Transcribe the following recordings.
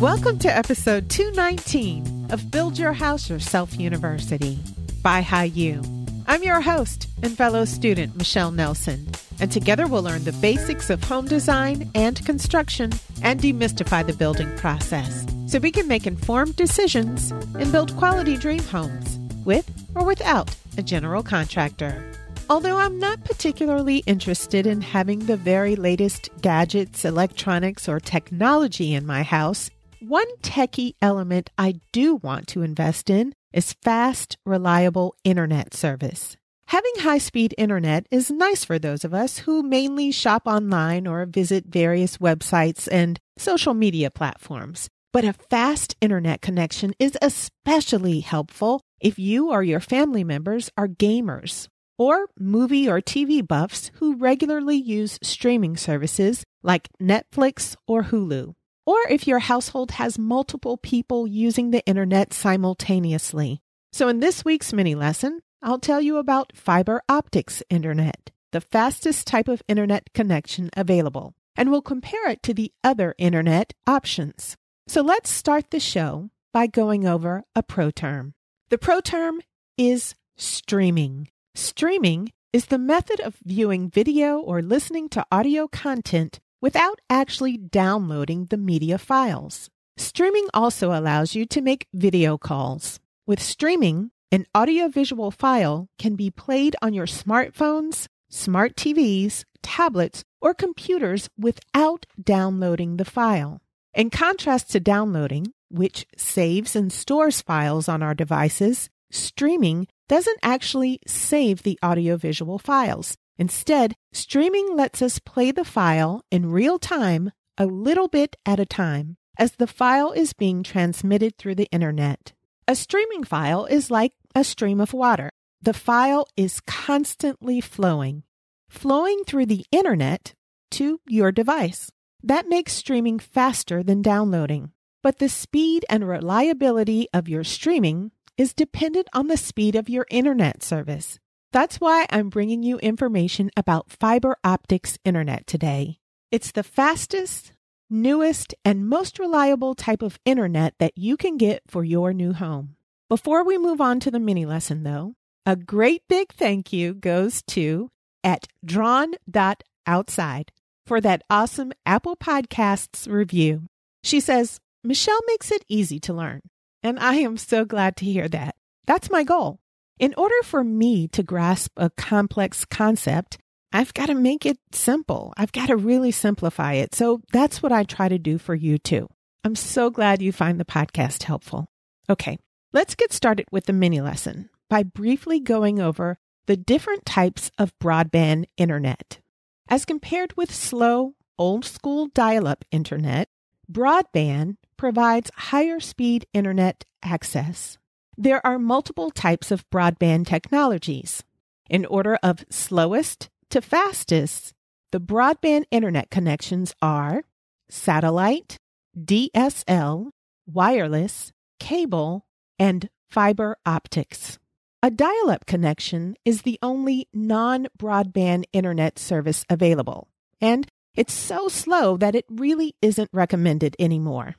Welcome to episode 219 of Build Your House Yourself University BYHYU. I'm your host and fellow student, Michelle Nelson, and together we'll learn the basics of home design and construction and demystify the building process so we can make informed decisions and build quality dream homes with or without a general contractor. Although I'm not particularly interested in having the very latest gadgets, electronics, or technology in my house, one techie element I do want to invest in is fast, reliable internet service. Having high speed internet is nice for those of us who mainly shop online or visit various websites and social media platforms. But a fast internet connection is especially helpful if you or your family members are gamers or movie or TV buffs who regularly use streaming services like Netflix or Hulu or if your household has multiple people using the internet simultaneously. So, in this week's mini lesson, I'll tell you about fiber optics internet, the fastest type of internet connection available, and we'll compare it to the other internet options. So, let's start the show by going over a pro term. The pro term is streaming. Streaming is the method of viewing video or listening to audio content without actually downloading the media files. Streaming also allows you to make video calls. With streaming, an audiovisual file can be played on your smartphones, smart TVs, tablets, or computers without downloading the file. In contrast to downloading, which saves and stores files on our devices, streaming doesn't actually save the audiovisual files. Instead, streaming lets us play the file in real time, a little bit at a time, as the file is being transmitted through the internet. A streaming file is like a stream of water. The file is constantly flowing, flowing through the internet to your device. That makes streaming faster than downloading. But the speed and reliability of your streaming is dependent on the speed of your internet service. That's why I'm bringing you information about fiber optics internet today. It's the fastest, newest, and most reliable type of internet that you can get for your new home. Before we move on to the mini lesson, though, a great big thank you goes to at drawn.outside for that awesome Apple Podcasts review. She says, Michelle makes it easy to learn. And I am so glad to hear that. That's my goal. In order for me to grasp a complex concept, I've got to make it simple. I've got to really simplify it. So that's what I try to do for you too. I'm so glad you find the podcast helpful. Okay, let's get started with the mini lesson by briefly going over the different types of broadband internet. As compared with slow, old school dial up internet, broadband provides higher speed internet access. There are multiple types of broadband technologies. In order of slowest to fastest, the broadband internet connections are satellite, DSL, wireless, cable, and fiber optics. A dial up connection is the only non broadband internet service available, and it's so slow that it really isn't recommended anymore.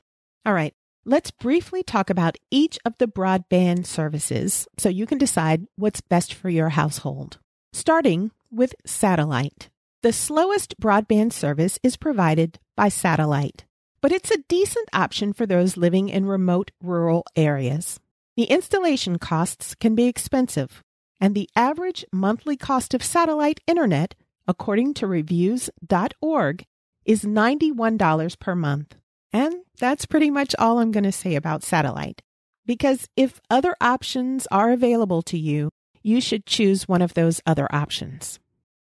All right, Let's briefly talk about each of the broadband services so you can decide what's best for your household. Starting with satellite. The slowest broadband service is provided by satellite, but it's a decent option for those living in remote rural areas. The installation costs can be expensive, and the average monthly cost of satellite internet, according to reviews.org, is $91 per month. And that's pretty much all I'm going to say about satellite. Because if other options are available to you, you should choose one of those other options.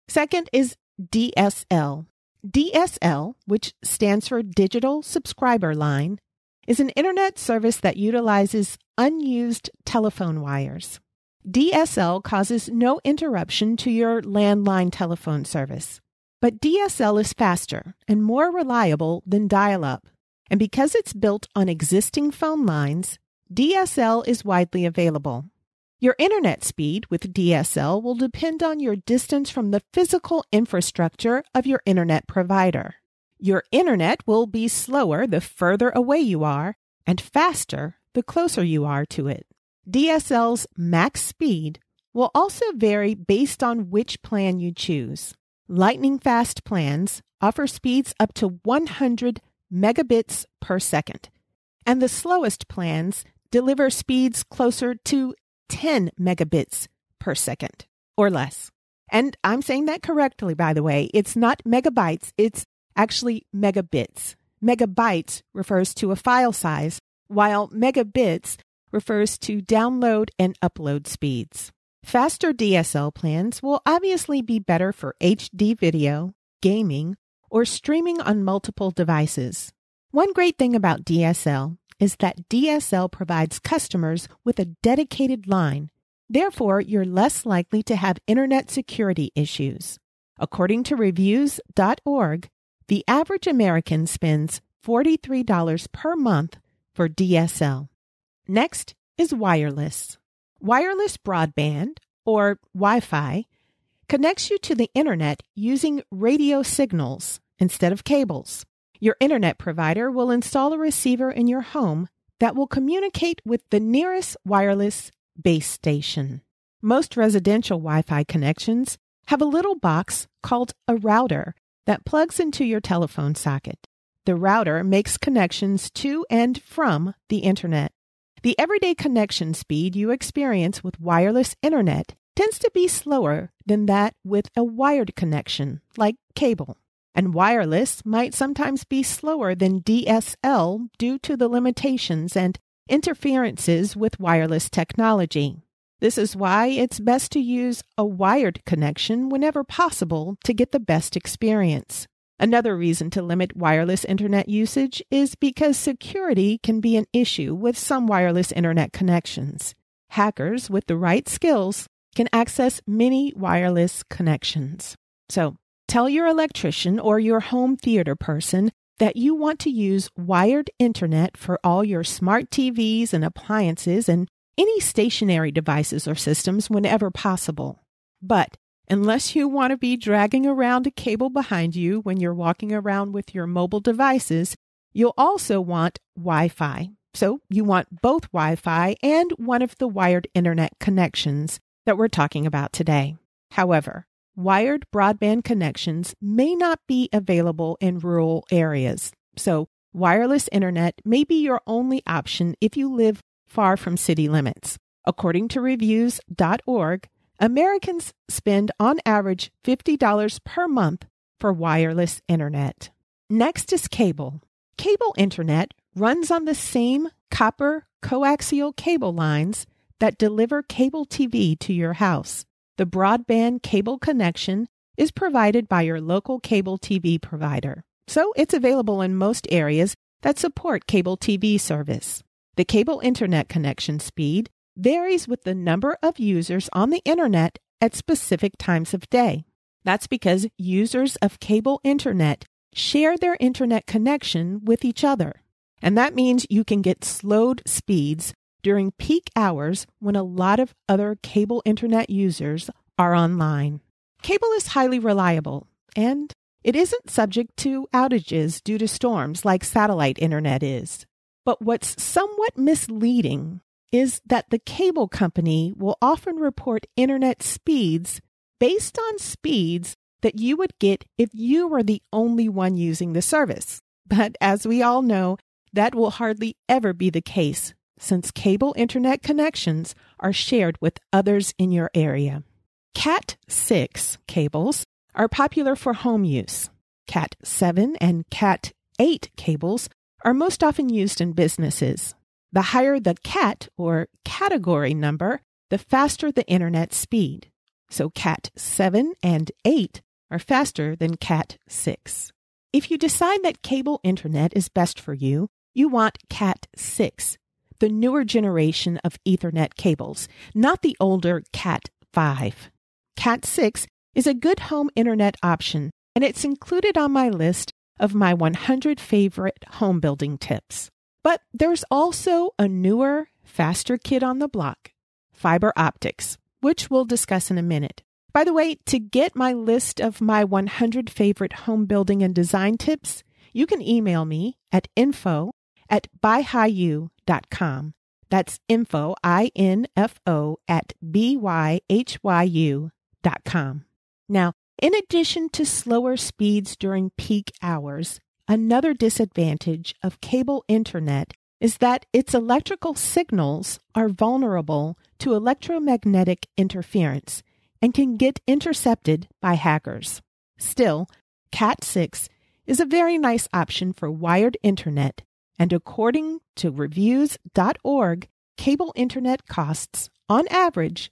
Second is DSL. DSL, which stands for Digital Subscriber Line, is an internet service that utilizes unused telephone wires. DSL causes no interruption to your landline telephone service, but DSL is faster and more reliable than dial up and because it's built on existing phone lines, DSL is widely available. Your internet speed with DSL will depend on your distance from the physical infrastructure of your internet provider. Your internet will be slower the further away you are and faster the closer you are to it. DSL's max speed will also vary based on which plan you choose. Lightning fast plans offer speeds up to 100 megabits per second, and the slowest plans deliver speeds closer to 10 megabits per second or less. And I'm saying that correctly, by the way. It's not megabytes, it's actually megabits. Megabytes refers to a file size, while megabits refers to download and upload speeds. Faster DSL plans will obviously be better for HD video, gaming, or streaming on multiple devices. One great thing about DSL is that DSL provides customers with a dedicated line. Therefore, you're less likely to have internet security issues. According to reviews.org, the average American spends $43 per month for DSL. Next is wireless. Wireless broadband, or Wi Fi, connects you to the internet using radio signals instead of cables. Your internet provider will install a receiver in your home that will communicate with the nearest wireless base station. Most residential Wi Fi connections have a little box called a router that plugs into your telephone socket. The router makes connections to and from the internet. The everyday connection speed you experience with wireless internet tends to be slower than that with a wired connection, like cable and wireless might sometimes be slower than DSL due to the limitations and interferences with wireless technology. This is why it's best to use a wired connection whenever possible to get the best experience. Another reason to limit wireless internet usage is because security can be an issue with some wireless internet connections. Hackers with the right skills can access many wireless connections. So, Tell your electrician or your home theater person that you want to use wired internet for all your smart TVs and appliances and any stationary devices or systems whenever possible. But unless you want to be dragging around a cable behind you when you're walking around with your mobile devices, you'll also want Wi Fi. So you want both Wi Fi and one of the wired internet connections that we're talking about today. However, wired broadband connections may not be available in rural areas. So, wireless internet may be your only option if you live far from city limits. According to reviews.org, Americans spend on average $50 per month for wireless internet. Next is cable. Cable internet runs on the same copper coaxial cable lines that deliver cable TV to your house. The broadband cable connection is provided by your local cable TV provider, so it's available in most areas that support cable TV service. The cable internet connection speed varies with the number of users on the internet at specific times of day. That's because users of cable internet share their internet connection with each other. And that means you can get slowed speeds during peak hours when a lot of other cable internet users are online. Cable is highly reliable and it isn't subject to outages due to storms like satellite internet is. But what's somewhat misleading is that the cable company will often report internet speeds based on speeds that you would get if you were the only one using the service. But as we all know, that will hardly ever be the case since cable internet connections are shared with others in your area. Cat 6 cables are popular for home use. Cat 7 and Cat 8 cables are most often used in businesses. The higher the cat or category number, the faster the internet speed. So Cat 7 and 8 are faster than Cat 6. If you decide that cable internet is best for you, you want Cat 6 the newer generation of Ethernet cables, not the older Cat 5. Cat 6 is a good home internet option, and it's included on my list of my 100 favorite home building tips. But there's also a newer, faster kid on the block fiber optics, which we'll discuss in a minute. By the way, to get my list of my 100 favorite home building and design tips, you can email me at info at byhyu.com. That's info, I-N-F-O, at B-Y-H-Y-U dot com. Now, in addition to slower speeds during peak hours, another disadvantage of cable internet is that its electrical signals are vulnerable to electromagnetic interference and can get intercepted by hackers. Still, Cat 6 is a very nice option for wired internet, and according to reviews.org, cable internet costs, on average,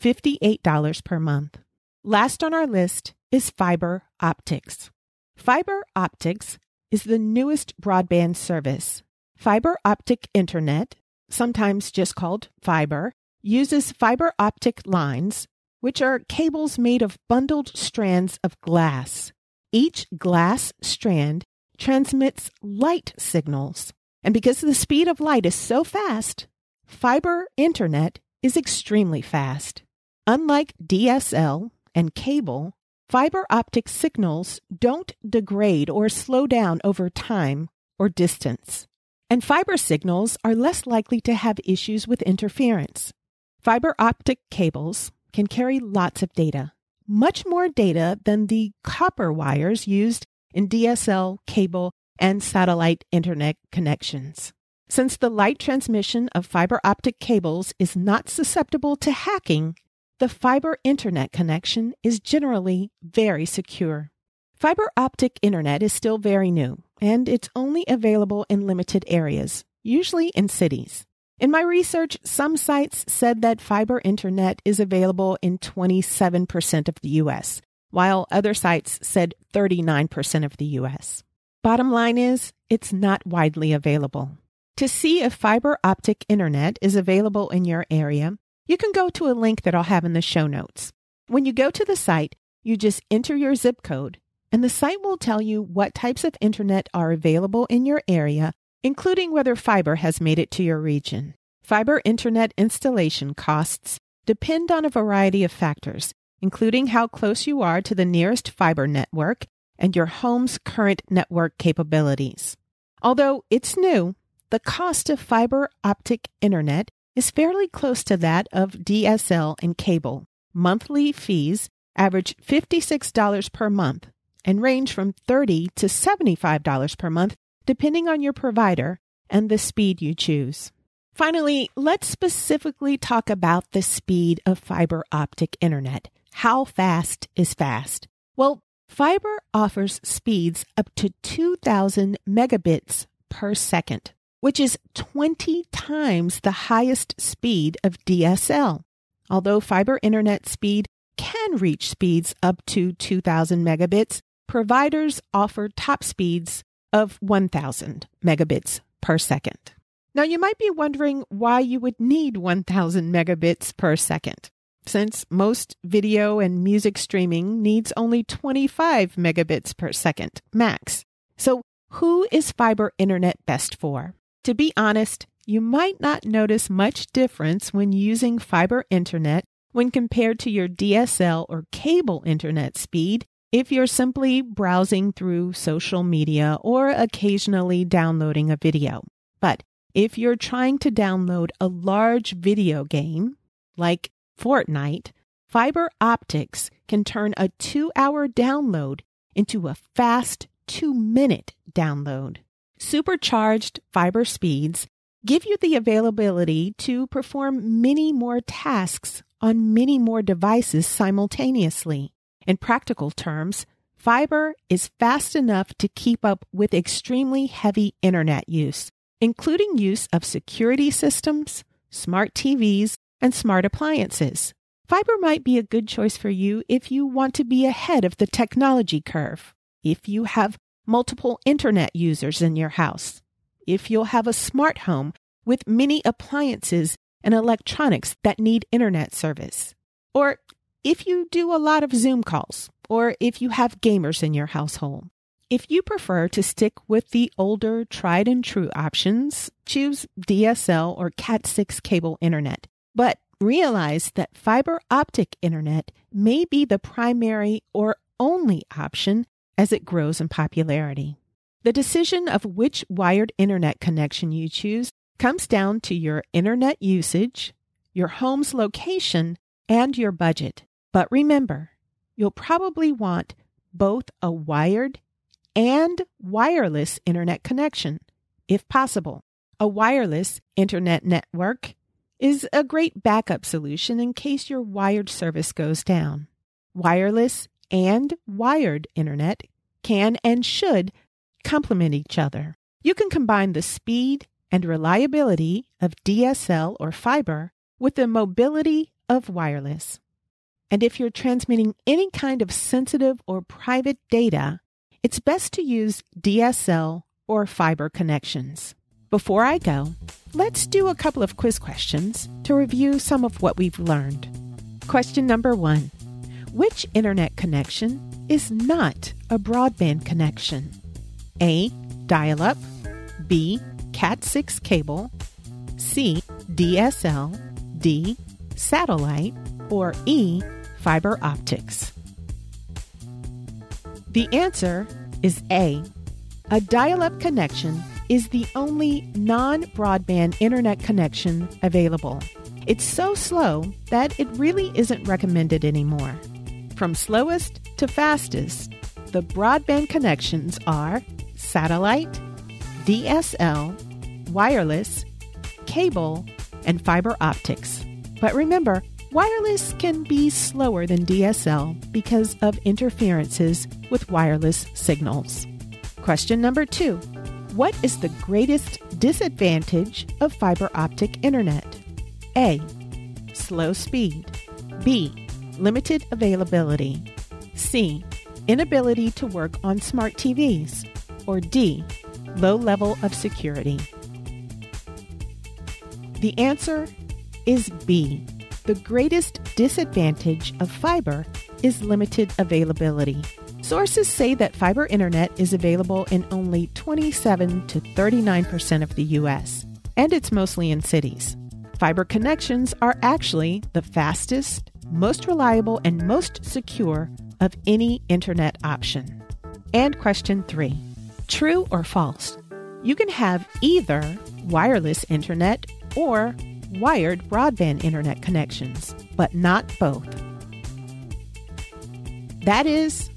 $58 per month. Last on our list is fiber optics. Fiber optics is the newest broadband service. Fiber optic internet, sometimes just called fiber, uses fiber optic lines, which are cables made of bundled strands of glass. Each glass strand transmits light signals. And because the speed of light is so fast, fiber internet is extremely fast. Unlike DSL and cable, fiber optic signals don't degrade or slow down over time or distance. And fiber signals are less likely to have issues with interference. Fiber optic cables can carry lots of data, much more data than the copper wires used in DSL, cable, and satellite internet connections. Since the light transmission of fiber optic cables is not susceptible to hacking, the fiber internet connection is generally very secure. Fiber optic internet is still very new, and it's only available in limited areas, usually in cities. In my research, some sites said that fiber internet is available in 27% of the US, while other sites said 39% of the US. Bottom line is, it's not widely available. To see if fiber optic internet is available in your area, you can go to a link that I'll have in the show notes. When you go to the site, you just enter your zip code, and the site will tell you what types of internet are available in your area including whether fiber has made it to your region. Fiber internet installation costs depend on a variety of factors, including how close you are to the nearest fiber network and your home's current network capabilities. Although it's new, the cost of fiber optic internet is fairly close to that of DSL and cable. Monthly fees average $56 per month and range from 30 to $75 per month depending on your provider and the speed you choose. Finally, let's specifically talk about the speed of fiber optic internet. How fast is fast? Well, fiber offers speeds up to 2000 megabits per second, which is 20 times the highest speed of DSL. Although fiber internet speed can reach speeds up to 2000 megabits, providers offer top speeds of 1000 megabits per second. Now, you might be wondering why you would need 1000 megabits per second, since most video and music streaming needs only 25 megabits per second max. So, who is fiber internet best for? To be honest, you might not notice much difference when using fiber internet when compared to your DSL or cable internet speed if you're simply browsing through social media or occasionally downloading a video. But if you're trying to download a large video game like Fortnite, fiber optics can turn a two hour download into a fast two minute download. Supercharged fiber speeds give you the availability to perform many more tasks on many more devices simultaneously. In practical terms, fiber is fast enough to keep up with extremely heavy internet use, including use of security systems, smart TVs, and smart appliances. Fiber might be a good choice for you if you want to be ahead of the technology curve, if you have multiple internet users in your house, if you'll have a smart home with many appliances and electronics that need internet service, or if you do a lot of Zoom calls or if you have gamers in your household. If you prefer to stick with the older tried and true options, choose DSL or Cat6 cable internet. But realize that fiber optic internet may be the primary or only option as it grows in popularity. The decision of which wired internet connection you choose comes down to your internet usage, your home's location, and your budget. But remember, you'll probably want both a wired and wireless internet connection, if possible. A wireless internet network is a great backup solution in case your wired service goes down. Wireless and wired internet can and should complement each other. You can combine the speed and reliability of DSL or fiber with the mobility of wireless. And if you're transmitting any kind of sensitive or private data, it's best to use DSL or fiber connections. Before I go, let's do a couple of quiz questions to review some of what we've learned. Question number one Which internet connection is not a broadband connection? A. Dial up, B. Cat 6 cable, C. DSL, D. Satellite, or E. Fiber optics. The answer is A. A dial up connection is the only non broadband internet connection available. It's so slow that it really isn't recommended anymore. From slowest to fastest, the broadband connections are satellite, DSL, wireless, cable, and fiber optics. But remember, wireless can be slower than DSL because of interferences with wireless signals. Question number two What is the greatest disadvantage of fiber optic internet? A. Slow speed. B. Limited availability. C. Inability to work on smart TVs. Or D. Low level of security. The answer is B. The greatest disadvantage of fiber is limited availability. Sources say that fiber internet is available in only 27 to 39% of the US, and it's mostly in cities. Fiber connections are actually the fastest, most reliable, and most secure of any internet option. And question three True or false? You can have either wireless internet or wired broadband internet connections, but not both. That is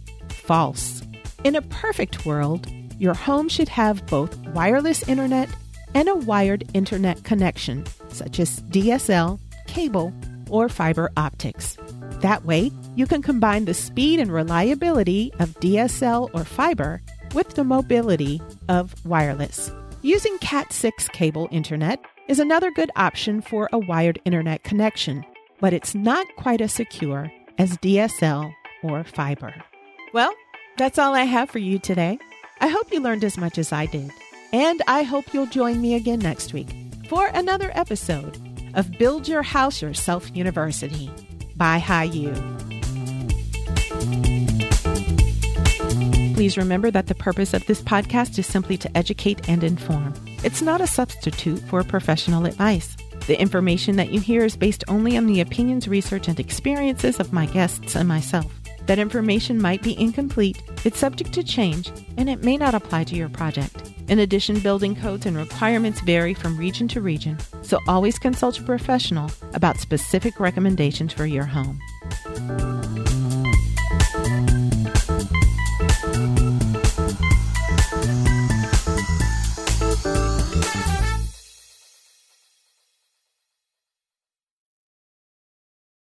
false. In a perfect world, your home should have both wireless internet and a wired internet connection, such as DSL, cable, or fiber optics. That way, you can combine the speed and reliability of DSL or fiber with the mobility of wireless. Using Cat 6 cable internet is another good option for a wired internet connection, but it's not quite as secure as DSL or fiber. Well, that's all I have for you today. I hope you learned as much as I did, and I hope you'll join me again next week for another episode of Build Your House Yourself University BYHYU. Please remember that the purpose of this podcast is simply to educate and inform. It's not a substitute for professional advice. The information that you hear is based only on the opinions, research, and experiences of my guests and myself. That information might be incomplete, it's subject to change, and it may not apply to your project. In addition, building codes and requirements vary from region to region, so always consult a professional about specific recommendations for your home.